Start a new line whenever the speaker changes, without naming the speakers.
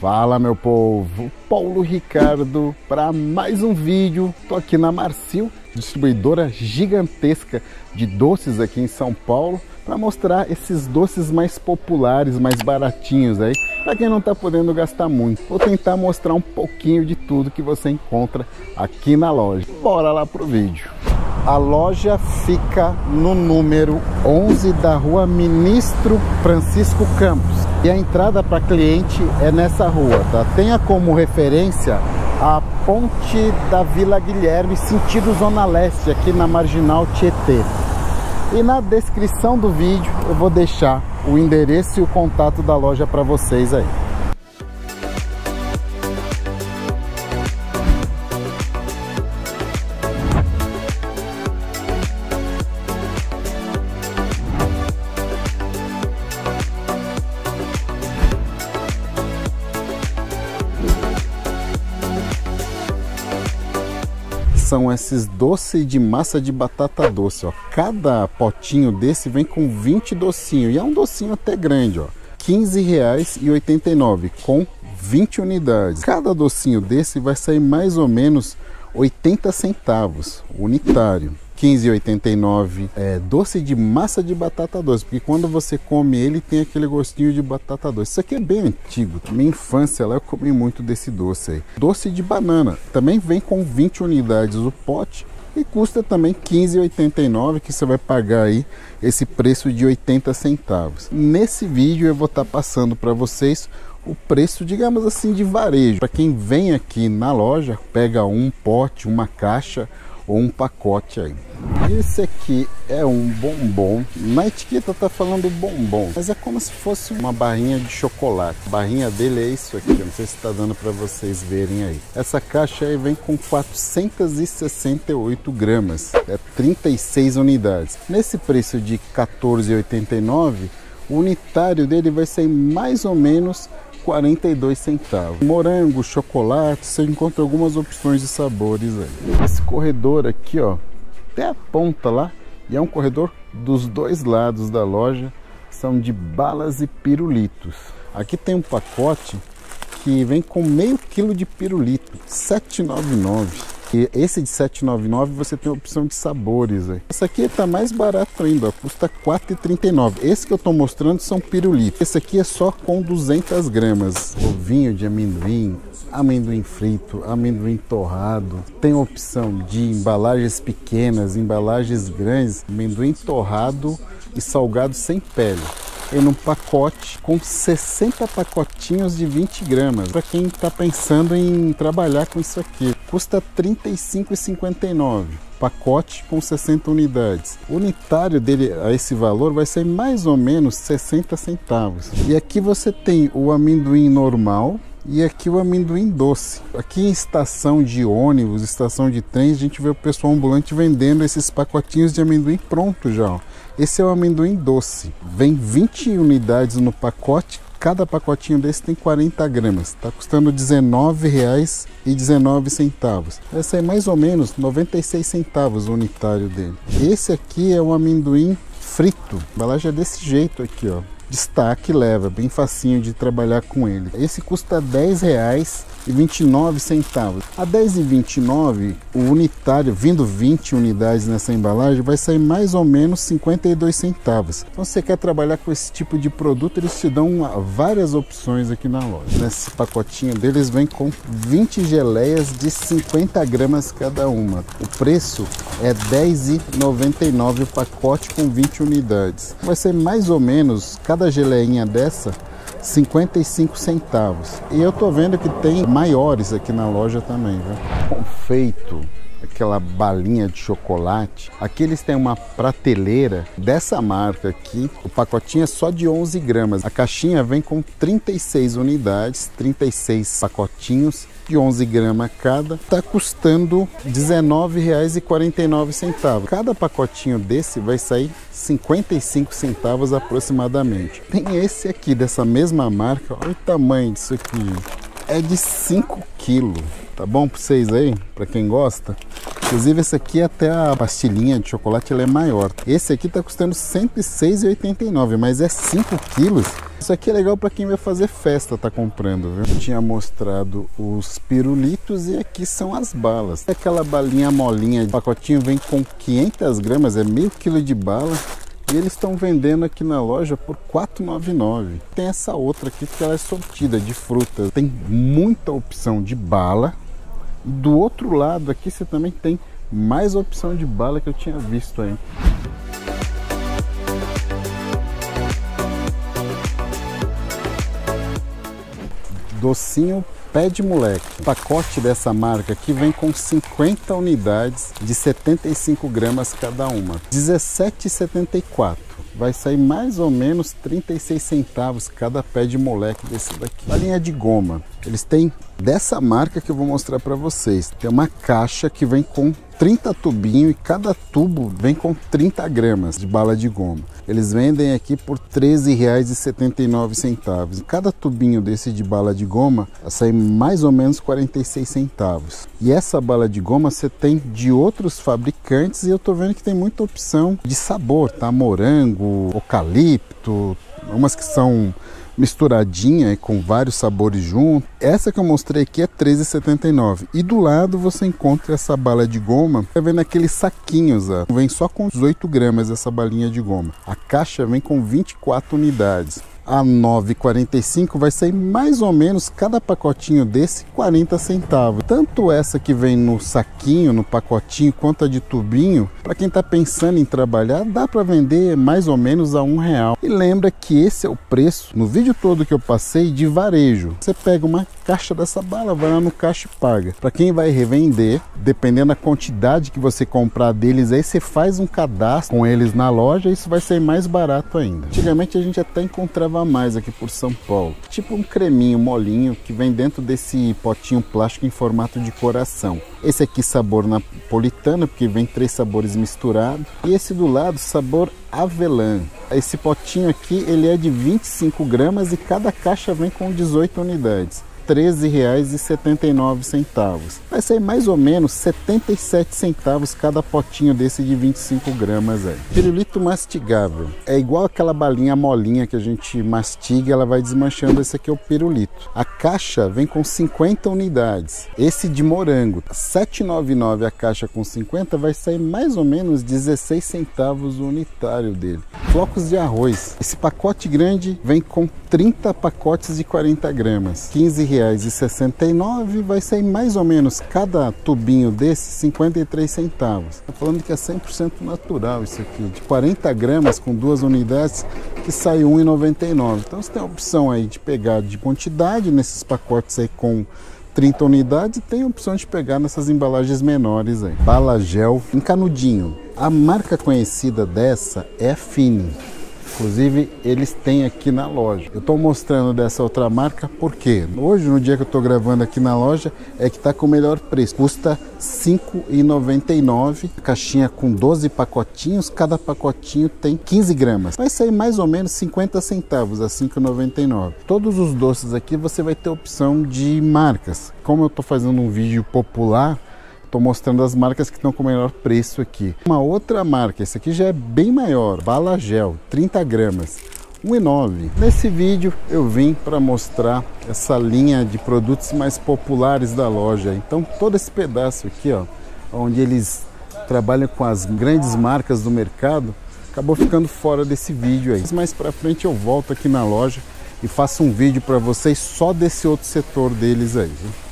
Fala meu povo, Paulo Ricardo para mais um vídeo. Tô aqui na Marcil, distribuidora gigantesca de doces aqui em São Paulo, para mostrar esses doces mais populares, mais baratinhos aí, para quem não está podendo gastar muito. Vou tentar mostrar um pouquinho de tudo que você encontra aqui na loja. Bora lá pro vídeo. A loja fica no número 11 da rua Ministro Francisco Campos e a entrada para cliente é nessa rua, tá? Tenha como referência a ponte da Vila Guilherme, sentido Zona Leste, aqui na Marginal Tietê. E na descrição do vídeo eu vou deixar o endereço e o contato da loja para vocês aí. São esses doces de massa de batata doce, ó. Cada potinho desse vem com 20 docinhos e é um docinho até grande, ó. R$ 15,89 com 20 unidades. Cada docinho desse vai sair mais ou menos 80 centavos unitário. 15,89 é doce de massa de batata doce, porque quando você come ele tem aquele gostinho de batata doce. Isso aqui é bem antigo, minha infância lá eu comi muito desse doce aí. Doce de banana, também vem com 20 unidades o pote e custa também 15,89 que você vai pagar aí esse preço de 80 centavos. Nesse vídeo eu vou estar tá passando para vocês o preço, digamos assim, de varejo. Para quem vem aqui na loja, pega um pote, uma caixa ou um pacote aí. Esse aqui é um bombom. Na etiqueta tá falando bombom, mas é como se fosse uma barrinha de chocolate. A barrinha dele é isso aqui, não sei se está dando para vocês verem aí. Essa caixa aí vem com 468 gramas, é 36 unidades. Nesse preço de 14,89, o unitário dele vai ser mais ou menos 42 centavos. Morango, chocolate, você encontra algumas opções de sabores aí. Esse corredor aqui, ó, até a ponta lá, e é um corredor dos dois lados da loja, são de balas e pirulitos. Aqui tem um pacote que vem com meio quilo de pirulito, 7,99. E esse de 7,99 você tem a opção de sabores. Aí. Esse aqui está mais barato ainda, ó, custa 4,39. Esse que eu estou mostrando são pirulitos. Esse aqui é só com 200 gramas. Ovinho de amendoim, amendoim frito, amendoim torrado. Tem opção de embalagens pequenas, embalagens grandes, amendoim torrado e salgado sem pele em um pacote com 60 pacotinhos de 20 gramas. Para quem está pensando em trabalhar com isso aqui, custa R$ 35,59 pacote com 60 unidades. O unitário dele a esse valor vai ser mais ou menos 60 centavos. E aqui você tem o amendoim normal, e aqui o amendoim doce. Aqui em estação de ônibus, estação de trens, a gente vê o pessoal ambulante vendendo esses pacotinhos de amendoim pronto já. Ó. Esse é o amendoim doce. Vem 20 unidades no pacote. Cada pacotinho desse tem 40 gramas. Está custando R$19,19. Vai sair mais ou menos 96 centavos o unitário dele. Esse aqui é o amendoim frito. A embalagem é desse jeito aqui, ó destaque leva, bem facinho de trabalhar com ele. Esse custa 10 reais e 29 centavos. A 10 e 29, o unitário, vindo 20 unidades nessa embalagem, vai sair mais ou menos 52 centavos. Então, se você quer trabalhar com esse tipo de produto, eles te dão várias opções aqui na loja. Nesse pacotinho deles vem com 20 geleias de 50 gramas cada uma. O preço é 10,99 o pacote com 20 unidades. Vai ser mais ou menos cada geleinha dessa 55 centavos. E eu tô vendo que tem maiores aqui na loja também, viu? Confeito, aquela balinha de chocolate. Aqui eles têm uma prateleira dessa marca aqui. O pacotinho é só de 11 gramas. A caixinha vem com 36 unidades, 36 pacotinhos de 11 gramas cada, está custando R$19,49. Cada pacotinho desse vai sair 55 centavos aproximadamente. Tem esse aqui dessa mesma marca, olha o tamanho disso aqui. É de 5 quilos, tá bom para vocês aí, para quem gosta? Inclusive esse aqui até a pastilhinha de chocolate ela é maior. Esse aqui está custando R$106,89, mas é 5 quilos Isso aqui é legal para quem vai fazer festa, tá comprando, viu? Eu tinha mostrado os pirulitos e aqui são as balas. Aquela balinha molinha, o pacotinho vem com 500 gramas, é meio quilo de bala. E eles estão vendendo aqui na loja por R$ 4,99. Tem essa outra aqui que ela é sortida de frutas. Tem muita opção de bala. Do outro lado aqui você também tem mais opção de bala que eu tinha visto aí. Docinho Pé de Moleque. O pacote dessa marca aqui vem com 50 unidades de 75 gramas cada uma. 17,74. Vai sair mais ou menos 36 centavos cada pé de moleque desse daqui. A linha de goma. Eles têm dessa marca que eu vou mostrar para vocês. Tem uma caixa que vem com 30 tubinhos e cada tubo vem com 30 gramas de bala de goma. Eles vendem aqui por R$ 13,79. Cada tubinho desse de bala de goma sai mais ou menos 46 centavos. E essa bala de goma você tem de outros fabricantes e eu tô vendo que tem muita opção de sabor, tá? Morango, eucalipto, umas que são misturadinha com vários sabores junto. Essa que eu mostrei aqui é R$13,79. E do lado você encontra essa bala de goma. Tá vendo aqueles saquinhos, ó. Vem só com 18 gramas essa balinha de goma. A caixa vem com 24 unidades a 9,45 vai sair mais ou menos cada pacotinho desse 40 centavos. Tanto essa que vem no saquinho, no pacotinho, quanto a de tubinho, para quem está pensando em trabalhar, dá para vender mais ou menos a um real. E lembra que esse é o preço no vídeo todo que eu passei de varejo. Você pega uma caixa dessa bala, vai lá no caixa e paga. Para quem vai revender, dependendo da quantidade que você comprar deles, aí você faz um cadastro com eles na loja, isso vai ser mais barato ainda. Antigamente a gente até encontrava mais aqui por São Paulo. Tipo um creminho molinho que vem dentro desse potinho plástico em formato de coração. Esse aqui sabor napolitano, porque vem três sabores misturados. E esse do lado, sabor avelã. Esse potinho aqui, ele é de 25 gramas e cada caixa vem com 18 unidades. R$ 13,79. Vai sair mais ou menos 77 centavos cada potinho desse de 25 gramas. Pirulito mastigável. É igual aquela balinha molinha que a gente mastiga, ela vai desmanchando. Esse aqui é o pirulito. A caixa vem com 50 unidades. Esse de morango, 7,99 a caixa com 50 vai sair mais ou menos 16 centavos o unitário dele. Flocos de arroz. Esse pacote grande vem com 30 pacotes de 40 gramas. 15 reais R$15,69 vai sair mais ou menos cada tubinho desse 53 centavos. Tô falando que é 100% natural isso aqui, de 40 gramas com duas unidades que sai R$1,99. Então você tem a opção aí de pegar de quantidade nesses pacotes aí com 30 unidades tem a opção de pegar nessas embalagens menores aí. Bala gel em canudinho. A marca conhecida dessa é a Fini. Inclusive, eles têm aqui na loja. Eu estou mostrando dessa outra marca porque hoje, no dia que eu estou gravando aqui na loja, é que está com o melhor preço. Custa R$ 5,99. Caixinha com 12 pacotinhos. Cada pacotinho tem 15 gramas. Vai sair mais ou menos 50 centavos a R$ 5,99. Todos os doces aqui você vai ter opção de marcas. Como eu estou fazendo um vídeo popular, Estou mostrando as marcas que estão com o melhor preço aqui. Uma outra marca, esse aqui já é bem maior, Bala Gel, 30 gramas. 1,9. Nesse vídeo eu vim para mostrar essa linha de produtos mais populares da loja. Então todo esse pedaço aqui, ó, onde eles trabalham com as grandes marcas do mercado, acabou ficando fora desse vídeo aí. Mais para frente eu volto aqui na loja e faço um vídeo para vocês só desse outro setor deles aí. Viu?